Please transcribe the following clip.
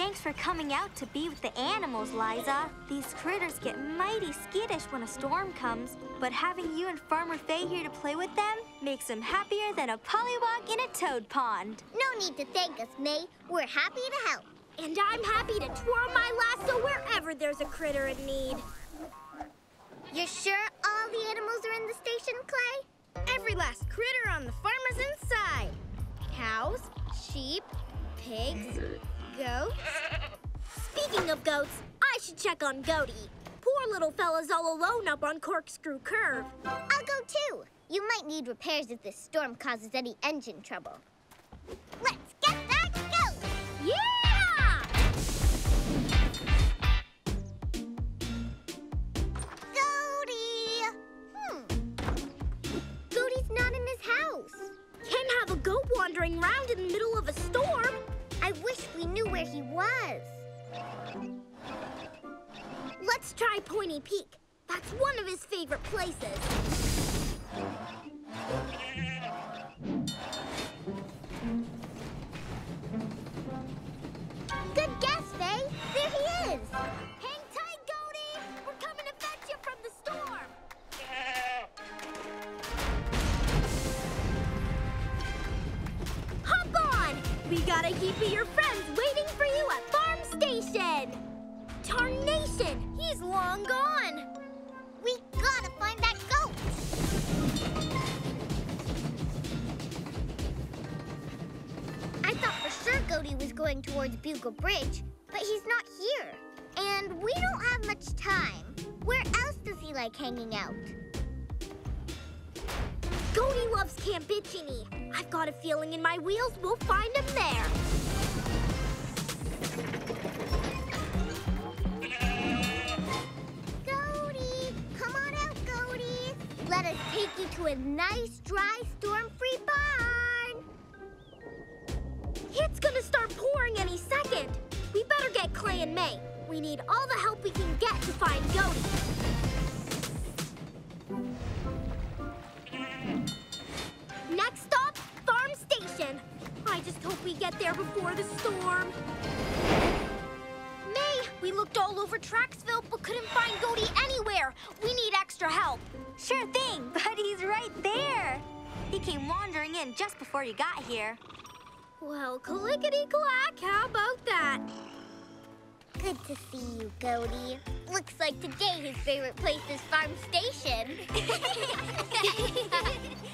Thanks for coming out to be with the animals, Liza. These critters get mighty skittish when a storm comes, but having you and Farmer Faye here to play with them makes them happier than a pollywog in a toad pond. No need to thank us, May. We're happy to help. And I'm happy to twirl my lasso wherever there's a critter in need. You're sure all the animals are in the station, Clay? Every last critter on the farm is inside. Cows, sheep, pigs, goats. Speaking of goats, I should check on Goaty. Poor little fella's all alone up on Corkscrew Curve. I'll go too. You might need repairs if this storm causes any engine trouble. Let's get that goat! Yeah! Goaty! Hmm. Goaty's not in his house. Can't have a goat wandering around in the middle where he was. Let's try Pointy Peak. That's one of his favorite places. Good guess, Faye. There he is. Hang tight, Goaty! We're coming to fetch you from the storm! Hop on! We got a heap of your He's long gone! We gotta find that goat. I thought for sure Goaty was going towards Bugle Bridge, but he's not here. And we don't have much time. Where else does he like hanging out? Goaty loves Camp Itchiny. I've got a feeling in my wheels we'll find him to a nice, dry, storm-free barn! It's gonna start pouring any second. We better get Clay and May. We need all the help we can get to find Goaty. Next stop, Farm Station. I just hope we get there before the storm. May, we looked all over Tracksville but couldn't find Goaty anywhere. We need extra help. Sure thing, but right there. He came wandering in just before you got here. Well, clickety-clack, how about that? Good to see you, Goaty. Looks like today his favorite place is Farm Station.